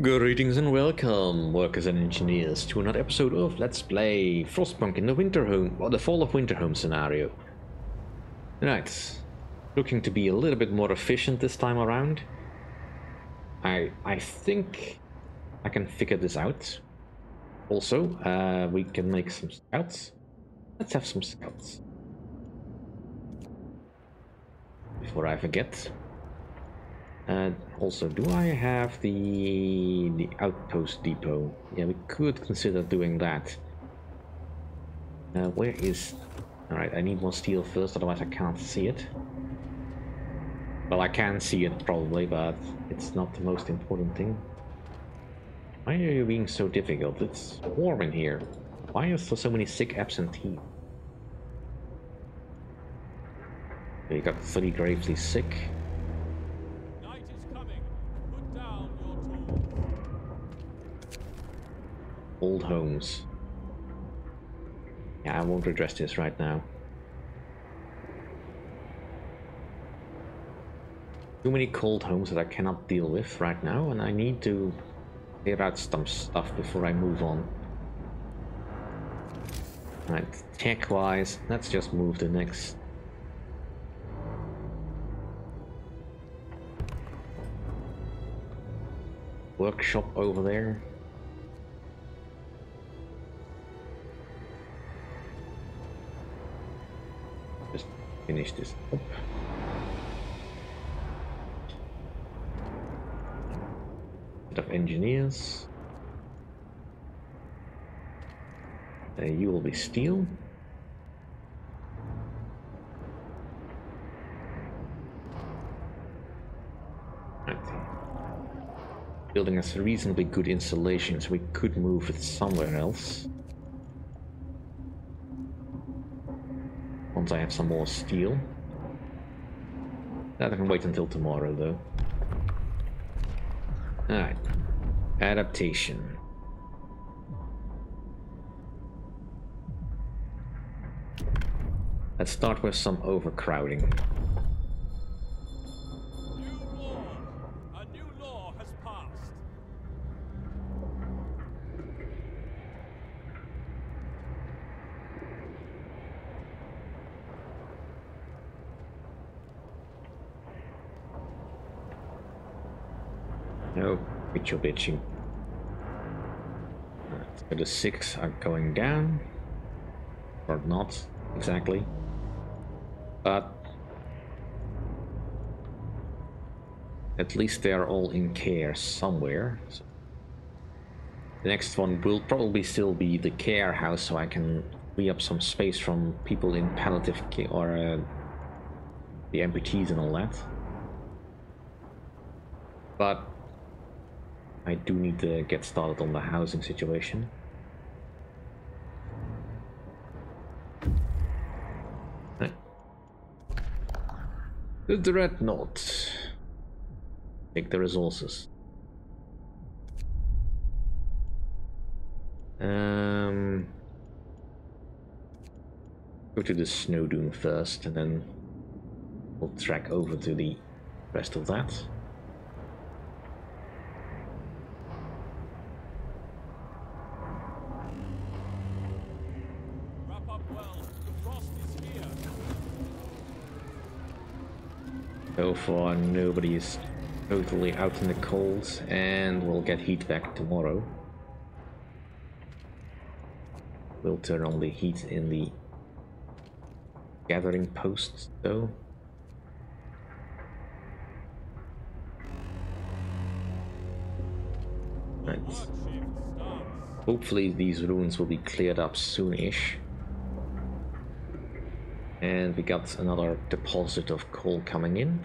Greetings and welcome, workers and engineers, to another episode of Let's Play Frostpunk in the Winterhome, or the Fall of Winterhome scenario. Right, looking to be a little bit more efficient this time around. I I think I can figure this out. Also, uh, we can make some scouts. Let's have some scouts. Before I forget. And also, do I have the the outpost depot? Yeah, we could consider doing that. Uh, where is... Alright, I need more steel first, otherwise I can't see it. Well, I can see it probably, but it's not the most important thing. Why are you being so difficult? It's warm in here. Why are there so many sick absentee? You got three gravely sick. Old homes. Yeah, I won't address this right now. Too many cold homes that I cannot deal with right now, and I need to clear out some stuff before I move on. Right, tech-wise, let's just move the next workshop over there. Finish this up. Bit of engineers. Uh, you will be steel. Building has reasonably good insulation, so we could move it somewhere else. Once I have some more steel. That I can wait until tomorrow, though. Alright. Adaptation. Let's start with some overcrowding. Quit your bitching. So the six are going down. Or not, exactly. But... At least they are all in care somewhere. So the next one will probably still be the care house, so I can free up some space from people in palliative care, or uh, the amputees and all that. But I do need to get started on the housing situation. The Dreadnought. Take the resources. Um, go to the snow dune first, and then we'll track over to the rest of that. So far, nobody is totally out in the cold, and we'll get heat back tomorrow. We'll turn on the heat in the gathering posts, though. Right. Hopefully these ruins will be cleared up soonish. And we got another deposit of coal coming in.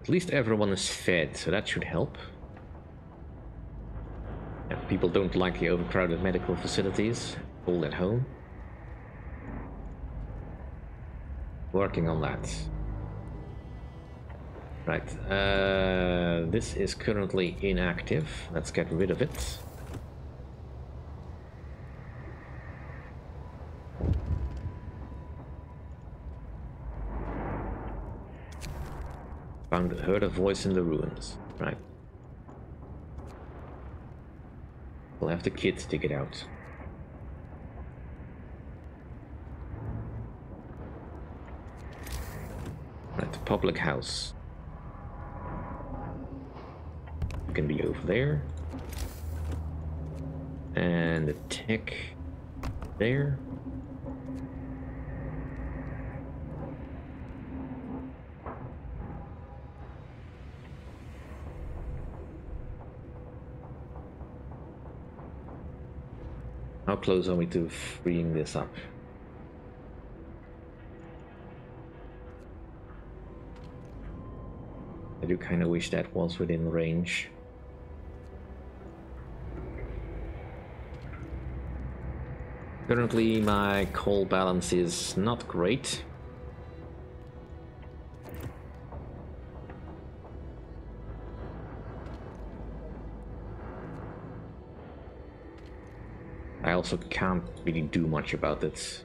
At least everyone is fed, so that should help. People don't like the overcrowded medical facilities, all at home. Working on that. Right, uh, this is currently inactive. Let's get rid of it. Found heard a voice in the ruins. Right. We'll have the kids dig it out. Right, the public house. It can be over there. And the tech there. How close are we to freeing this up? I do kind of wish that was within range. Currently my coal balance is not great. Also can't really do much about it.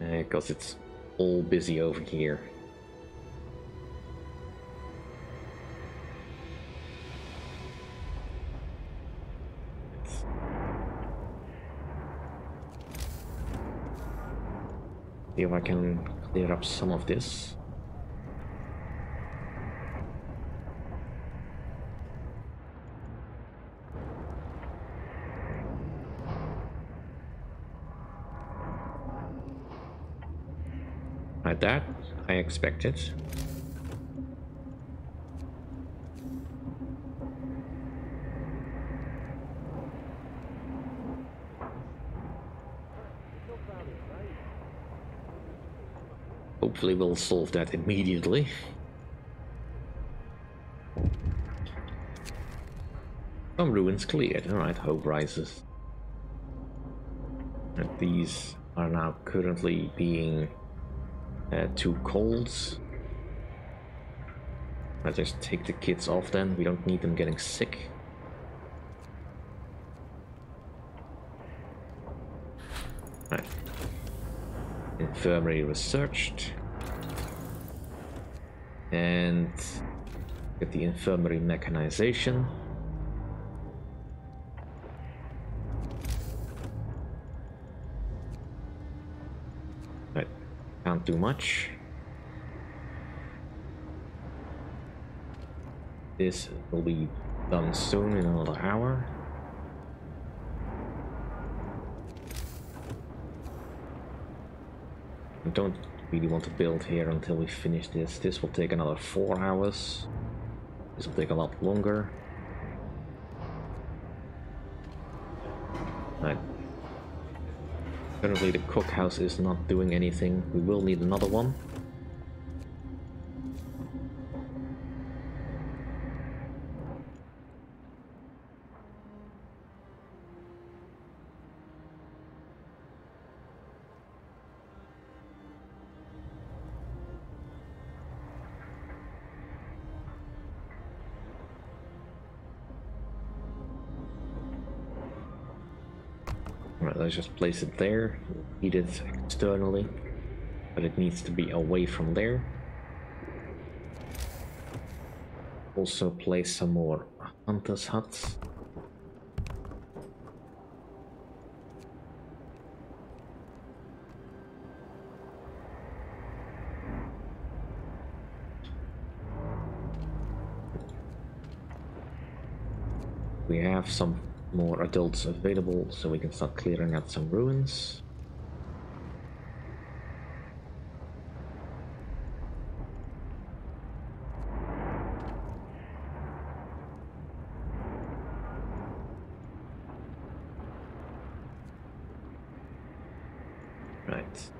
Because uh, it's all busy over here. See if I can clear up some of this. That, I expected. Hopefully we'll solve that immediately. Some ruins cleared. Alright, hope rises. And these are now currently being uh, too cold. I just take the kids off then. We don't need them getting sick. Right. Infirmary researched and get the infirmary mechanization. Can't do much. This will be done soon in another hour. I don't really want to build here until we finish this. This will take another four hours. This will take a lot longer. Right. Currently the cookhouse is not doing anything. We will need another one. Just place it there. Heat it externally, but it needs to be away from there. Also place some more hunters huts. We have some more adults available so we can start clearing out some ruins. Right.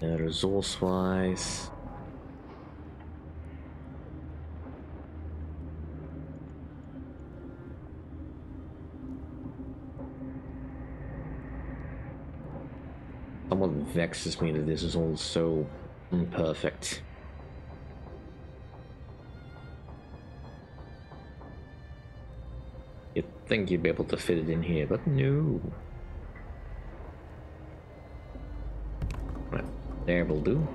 Uh, resource-wise... vexes me that this is all so imperfect. It think you'd be able to fit it in here, but no. Right, there will do.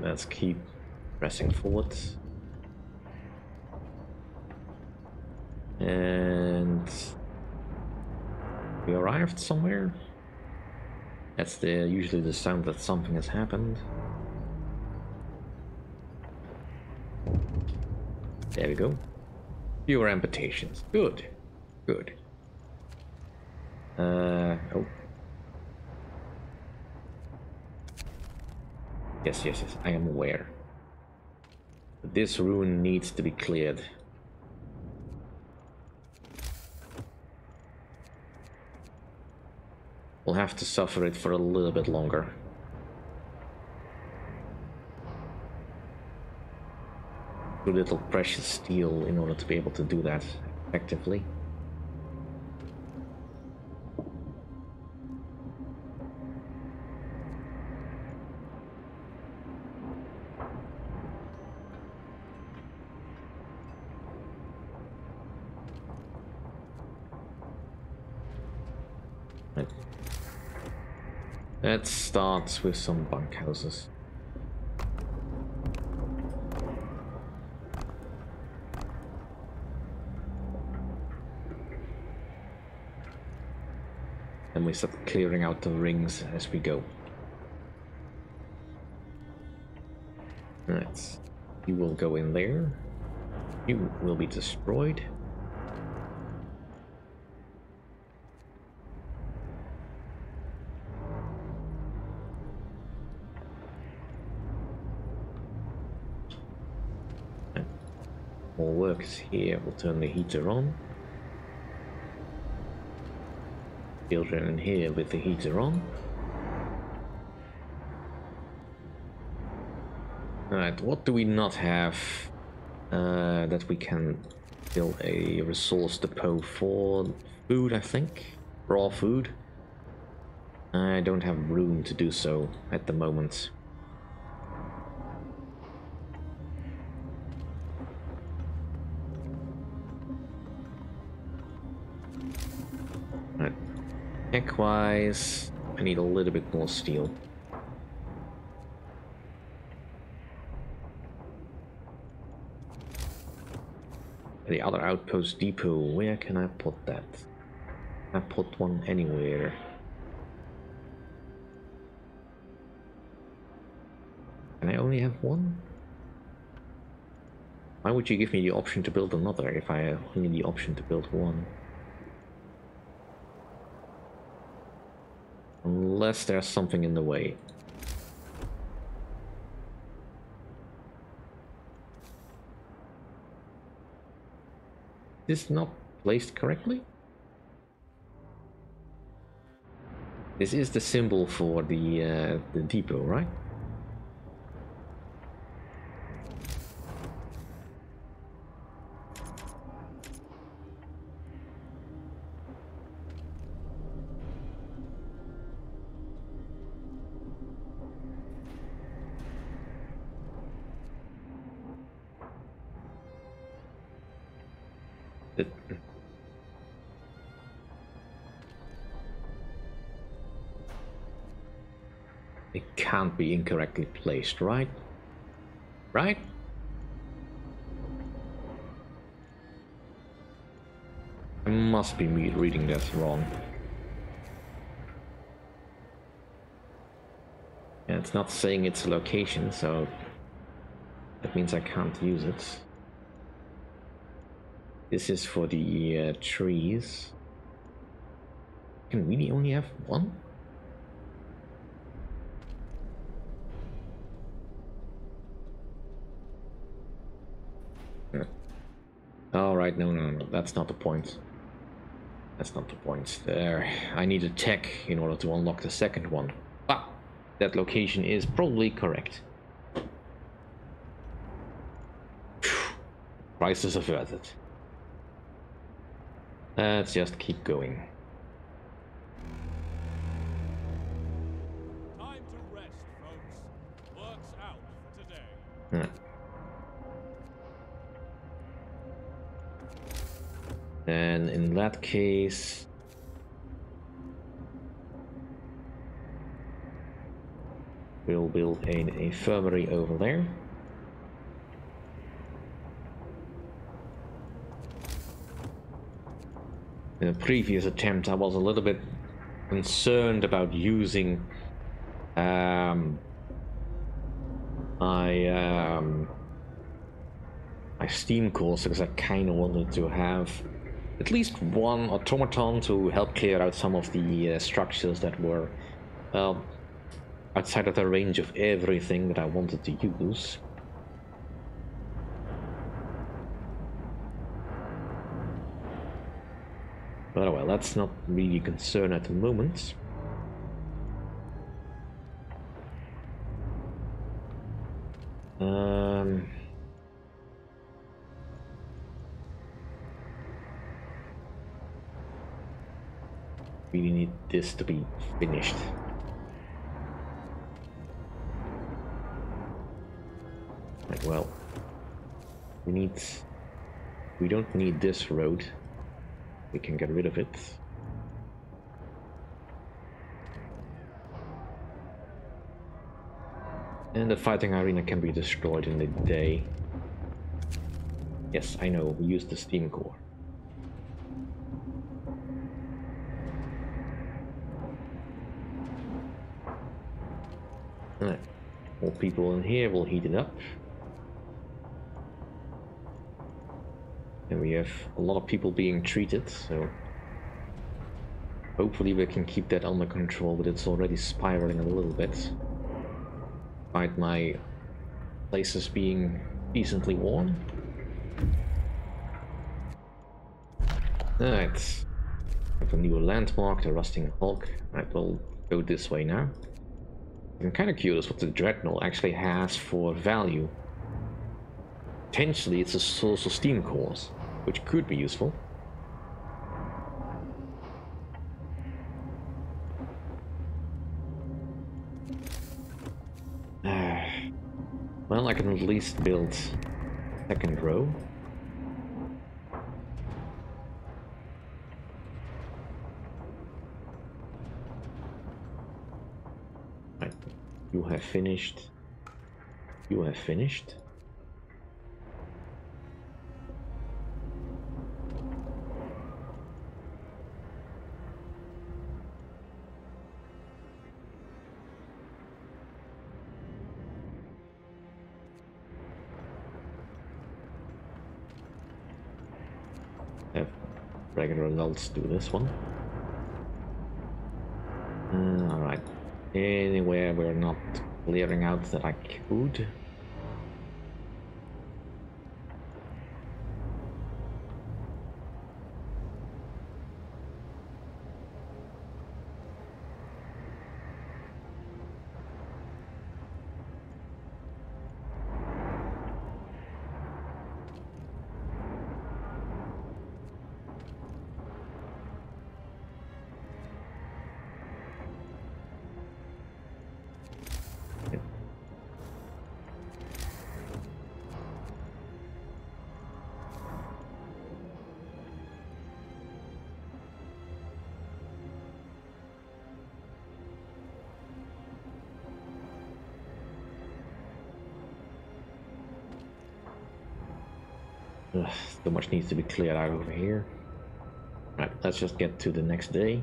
Let's keep pressing forward. And we arrived somewhere. That's the usually the sound that something has happened. There we go. Fewer amputations. Good. Good. Uh, oh. Yes, yes, yes, I am aware. This ruin needs to be cleared. We'll have to suffer it for a little bit longer. Too little precious steel in order to be able to do that effectively. Let's start with some bunkhouses. And we start clearing out the rings as we go. Right. You will go in there. You will be destroyed. More works here. We'll turn the heater on. Children in here with the heater on. Alright, what do we not have uh, that we can build a resource depot for? Food, I think? Raw food? I don't have room to do so at the moment. Tech-wise, I need a little bit more steel. The other outpost depot, where can I put that? I put one anywhere. Can I only have one? Why would you give me the option to build another if I only the option to build one? Unless there's something in the way. This not placed correctly? This is the symbol for the uh, the depot, right? Can't be incorrectly placed, right? Right? I must be reading this wrong. Yeah, it's not saying its location, so that means I can't use it. This is for the uh, trees. Can we only have one? All right, no, no, no, that's not the point. That's not the point. There, I need a tech in order to unlock the second one. Ah, that location is probably correct. Crisis averted. Let's just keep going. Time to rest, folks. Works out today. Hmm. And in that case... We'll build a infirmary over there. In a previous attempt, I was a little bit concerned about using um, my um, my steam cores because I kind of wanted to have at least one automaton to help clear out some of the uh, structures that were well outside of the range of everything that I wanted to use. But well, that's not really a concern at the moment. This to be finished. Right, well, we need... We don't need this road. We can get rid of it. And the fighting arena can be destroyed in a day. Yes, I know, we use the steam core. Alright. More people in here will heat it up. And we have a lot of people being treated, so... Hopefully we can keep that under control, but it's already spiraling a little bit. Despite my places being decently warm. Ah, Alright. Have a new landmark, the Rusting Hulk. Right, we'll go this way now. I'm kind of curious what the Dreadnought actually has for value. Potentially it's a source of steam cores, which could be useful. Ah. well, I can at least build second row. Have finished. You have finished. Have regular adults do this one. Uh, Anywhere we're not clearing out that I could. Ugh, so much needs to be cleared out over here. Right, let's just get to the next day.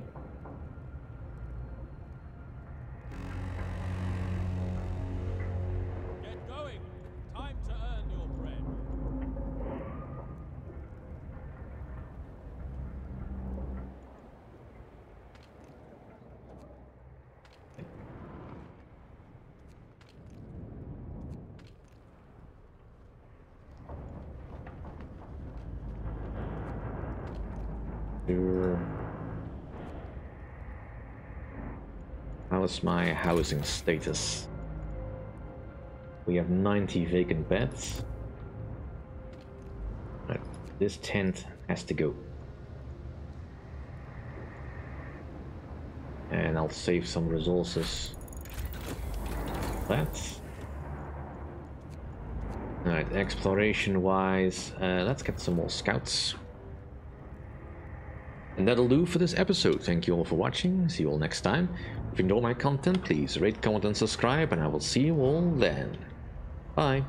How's my housing status? We have 90 vacant beds. Right, this tent has to go. And I'll save some resources. That. Alright, exploration-wise, uh, let's get some more scouts. And that'll do for this episode. Thank you all for watching. See you all next time. If you enjoy my content, please rate, comment, and subscribe, and I will see you all then. Bye.